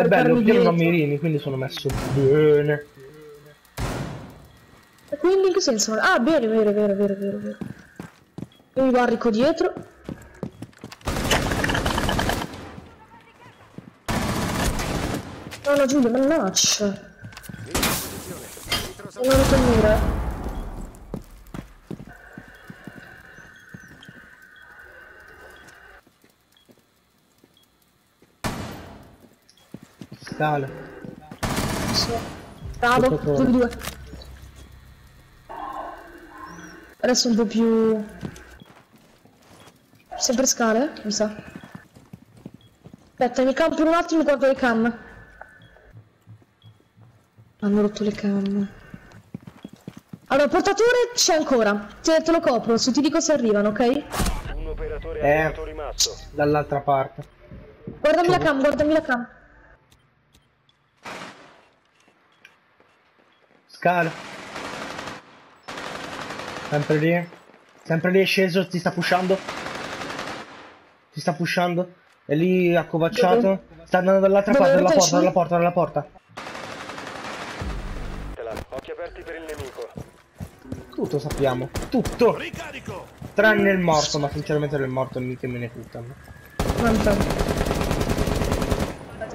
È bello, perché non mirini, quindi sono messo bene. E quindi in che senso? Ah, bene, vero, vero, vero, vero, vero. Io mi barrico dietro. No, no, Giulio, mannaggia. Non ho rotto Giocatore. 2 2 Adesso un po' più... Sempre scale, mi sa. Aspetta, mi campo un attimo e guardo le cam. Hanno rotto le cam. Allora, portatore c'è ancora. Te, te lo copro, se ti dico se arrivano, ok? Un operatore Eh. rimasto. Dall'altra parte. Guardami la cam, guardami la cam. Scale. Sempre lì. Sempre lì è sceso, ti sta pushando. Ti sta pushando. È lì accovacciato. Sta andando dall'altra Dove? parte, dalla Dove porta, dalla porta, dalla porta. Occhi aperti per il nemico. Tutto sappiamo. Tutto. Tranne il morto, ma sinceramente del morto mica me ne puttano.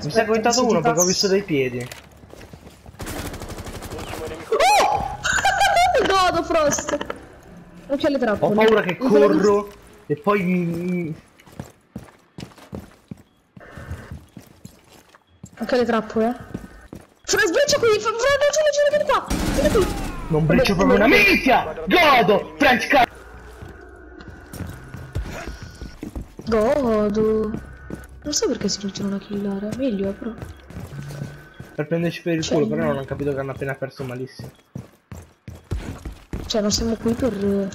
Mi sa che ho uno perché ho visto dei piedi. Ultimo nemico. Godo, Frost! Occhio alle Ho trappole. paura che Non corro e poi mi... Ok, le trappole. Fra sbreccia qui, fra fra vieni qua, vieni qui. Non breccio proprio una minchia! Godo! French car! Godo. Non so perché si continuano a killare, meglio eh, però. Per prenderci per il Cioè, culo, però non ho capito che hanno appena perso malissimo. Cioè, non siamo qui per... eh,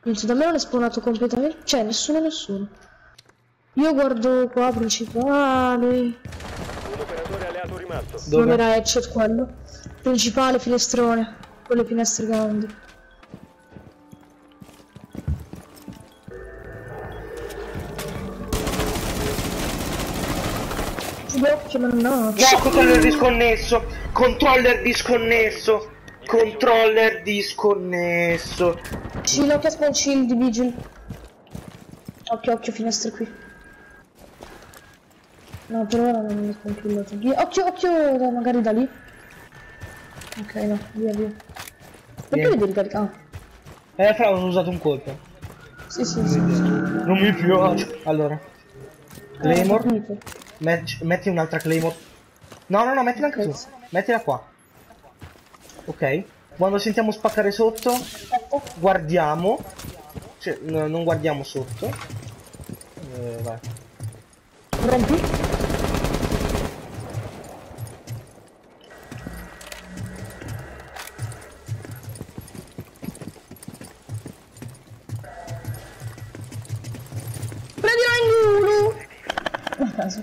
Penso da me non è spawnato completamente. Cioè, nessuno, nessuno. Io guardo qua, principale. Un operatore alleato rimasto. Dove? Non era headshot quello. Principale, finestrone. Quelle finestre grandi. No, controller disconnesso! Controller disconnesso! Controller disconnesso! Shield, occhio, spawn shield, vigil. Occhio, occhio, finestre qui. No, per ora non mi. Via- Occhio, occhio, da- magari da lì. Ok, no, via, via. Perché devi ricaricare? Ah, Eh, fra, ho usato un colpo. sì, sì, sì. Non mi piace. Allora. Eh, Claymore. Met- metti un'altra Claymore. No, no, no, mettila anche. Mettila qua. Ok. Quando sentiamo spaccare sotto, guardiamo. Cioè, no, non guardiamo sotto. Eh, vai. Rompi? Caso.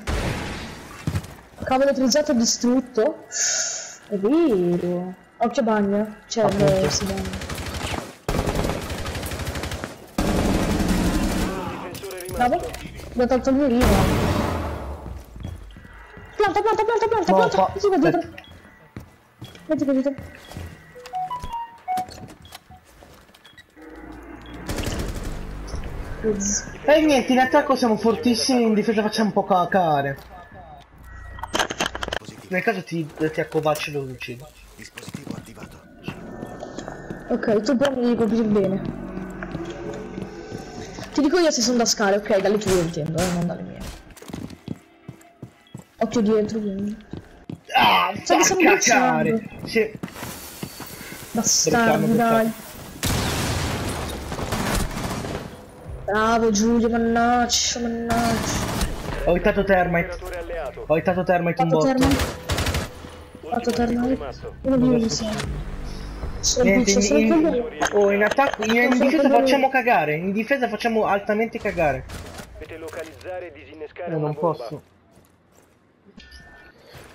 Cavolo utilizzato e distrutto? È vero. Occhio bagno. Cioè, Appunto. eh, si rimasto. Bravo. Mi ha tolto il mirino. Pianta, pianta, pianta, pianta, No, pianta. qua- Sì, qua dietro. Metti qua dietro. E niente, in attacco siamo fortissimi, in difesa facciamo un po' cacare. Nel caso ti, ti accovacci e lo uccido. Dispositivo attivato. Ok, tu prendi colpire bene. Ti dico io se sono da scale, ok, dalle tue intendo, eh, non dalle mie. Occhio dietro, quindi. Ah, Sai che sono cacare! Sì. Bastardi, Briccando, dai. Bravo Giulio, mannaggia, mannaggia. Ho hittato termite. Ho hittato termite un botto. Fatto nemico termine. rimasto. Uno di uno siamo. Niente, in, il in- oh, in attacco, in, in difesa facciamo cagare. In difesa facciamo altamente cagare. Dovete localizzare e disinnescare Io una non bomba. posso.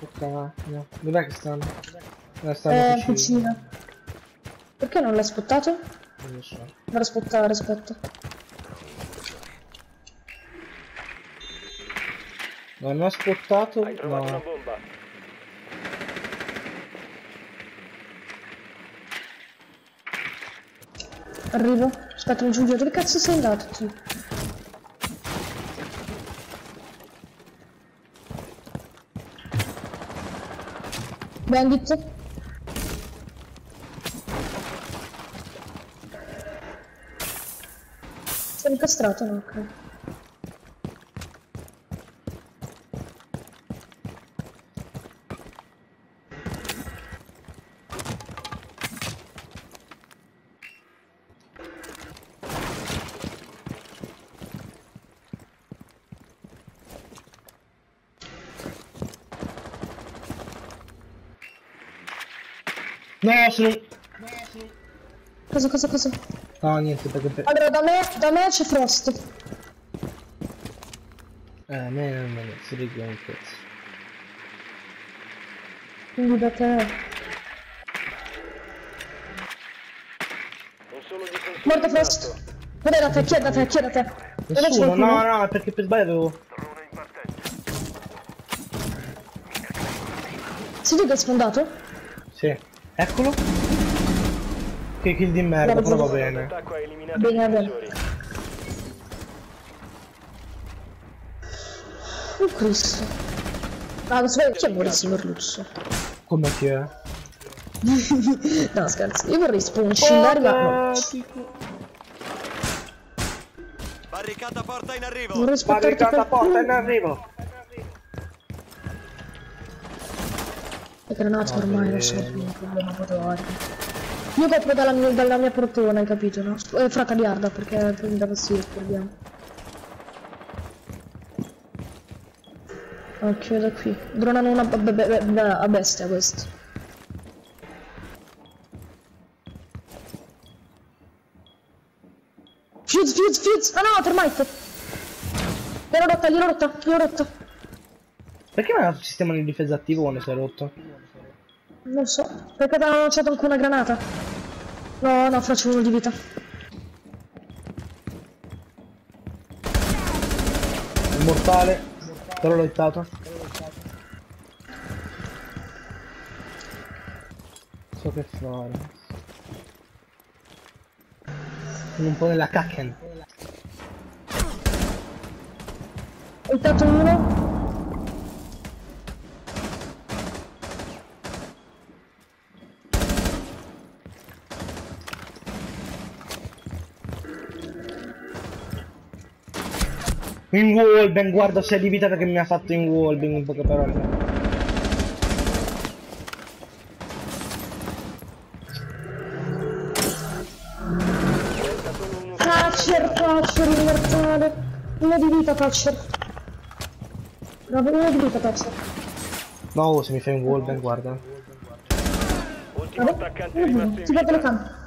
Ok, no. Dov'è che stanno? Eh, stanno Eh, cucina. Perché non l'ha spottato? Non lo so. Da aspettare, aspetta. Non ho spottato. Hai trovato una No. bomba. Arrivo. Aspetta, mi giungo. Dove cazzo sei andato tu? Bandit. Sei incastrato, no? Ok. No, sono. Cosa, cosa, cosa? No, niente, perché. per- Allora, da me, da me c'è Frost. Eh, a me non me ne si regga un pezzo. Quindi da te... Morto. Frost. Dov'è da te? Chi è da te? Chi è da te? Nessuno, no, no, perché per sbaglio avevo. Sei tu che hai sfondato? Sì. Eccolo. Che kill di merda, però va bene. Bene, bene. Oh Cristo. Ah, chi è Maurizio Merluzzo? Come chi è? no, scherzo. Io vorrei sponcillare ma no. Barricata porta in arrivo. Barricata porta in arrivo. Le granate Vabbè. ormai non sono più un problema motorio. Io copro dalla mia, dalla mia portona, hai capito, no? Eh, frata liarda, perché fastidio il problema. Ok, da qui. Dronano una a bestia questo. Fuse, fuse, fuse! Ah no, termite! Gliel'ho rotta, gliel'ho rotta, gliel'ho rotta. Perché non ha il sistema di difesa attivo quando si è rotto? Non so, perché ti hanno lanciato anche una granata. No, no, faccio uno di vita. Immortale. Però l'ho hittato. So che fare. Sono un po' nella cacken. Ho hittato uno. In Wallbang, guarda se è di vita perché mi ha fatto in Wallbang in poche parole. Thatcher, Thatcher, immortale. Uno di vita, Thatcher. Bravo, uno di vita, Thatcher. No, se mi fai un Wallbang, guarda. ultimo attaccante rimasto in vita.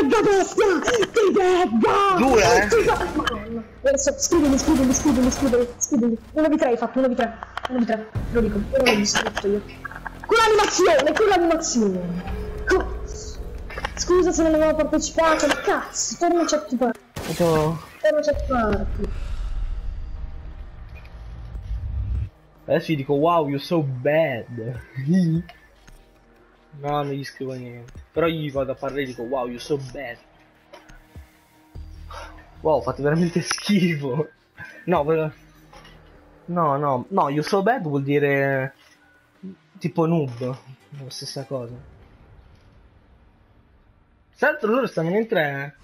Venga, bestia! Ti venga! Dura, eh? Ti! Madonna. Adesso, scrivimi, scrivimi, scrivimi, scrivimi, scrivimi. 1v3 hai fatto, 1v3. 1v3. Te lo dico, non l'ho visto tutto io. Quell'animazione, quell'animazione. Co- Scusa se non avevo partecipato, ma cazzo, torna a chat party. Tutto... Torna a party. Adesso gli dico wow, you're so bad. no, non gli scrivo niente. Però gli vado a parlare e dico wow, you're so bad. Wow, fate veramente schifo. No, no, no, no, you're so bad vuol dire tipo noob. La stessa cosa. Tra l'altro loro stanno in tre.